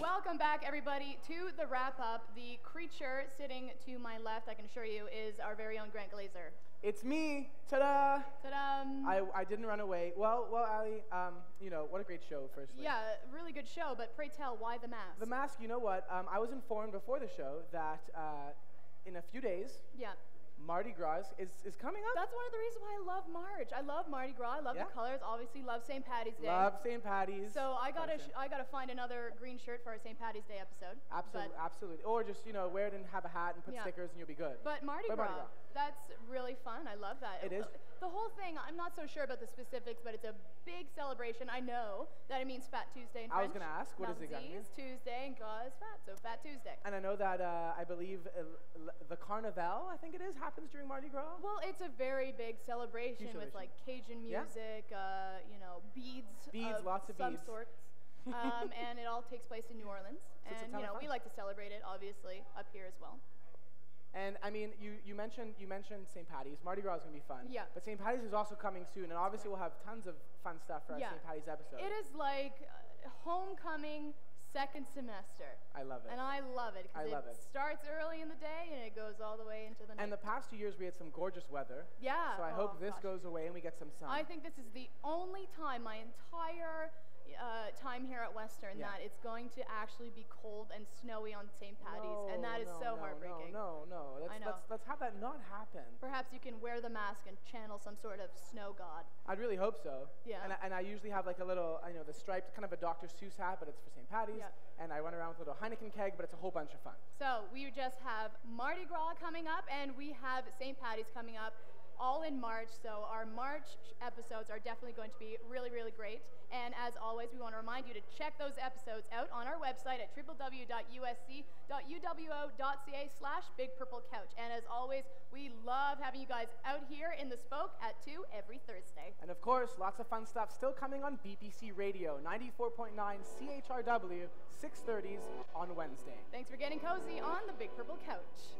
Welcome back, everybody, to the wrap up. The creature sitting to my left, I can assure you, is our very own Grant Glazer. It's me! Ta-da! Ta-da! I, I didn't run away. Well, well, Ali, um, you know, what a great show, firstly. Yeah, really good show, but pray tell, why the mask? The mask, you know what? Um, I was informed before the show that uh, in a few days, Yeah. Mardi Gras is, is coming up. That's one of the reasons why I love March. I love Mardi Gras. I love Yeah. the colors. Obviously, love St. Patty's Day. Love St. Patty's. So I gotta, sh- I gotta find another green shirt for our St. Patty's Day episode. Absolutely, absolutely. Or just, you know, wear it and have a hat and put Yeah. stickers and you'll be good. but Mardi But Gras, Mardi Gras. that's really fun. I love that. It is. The whole thing, I'm not so sure about the specifics, but it's a big celebration. I know that it means Fat Tuesday in I was gonna ask, what it exactly is Tuesday and Gras is fat, so Fat Tuesday. And I know that uh, I believe uh, l- the Carnival, I think it is, happens during Mardi Gras. Well, it's a very big celebration Huge with like Cajun Yeah. music, uh, you know, beads. Beads, lots of some beads. sorts. um, and it all takes place in New Orleans. So and you know, we like to celebrate it, obviously, up here as well. And I mean, you, you mentioned you mentioned St. Patty's. Mardi Gras is gonna be fun. Yeah. But St. Patty's is also coming soon, and obviously we'll have tons of fun stuff for our Yeah. St. Patty's episode. It is like uh, homecoming second semester. I love it. And I love it because it it. starts early in the day and all the way into the night. And the past two years we had some gorgeous weather. Yeah, So I oh hope this gosh. goes away and we get some sun. I think this is the only time my entire uh, time here at Western Yeah. that it's going to actually be cold and snowy on St. Patty's, and that is no, so no, heartbreaking. No, no, no. Let's, I know. Let's, let's have that not happen. Perhaps you can wear the mask and channel some sort of snow god. I'd really hope so. Yeah. And I, and I usually have like a little, I know, the striped kind of a Dr. Seuss hat, but it's for St. Patty's. Yeah. And I run around with a little Heineken keg, but it's a whole bunch of fun. So we just have Mardi Gras coming up, and we have St. Patty's coming up. All in March, so our March episodes are definitely going to be really, really great. And as always, we want to remind you to check those episodes out on our website at www.usc.uwo.ca slash Big Purple Couch. And as always, we love having you guys out here in the Spoke at 2 every Thursday. And of course, lots of fun stuff still coming on BPC Radio, 94.9 CHRW, 630s on Wednesday. Thanks for getting cozy on the Big Purple Couch.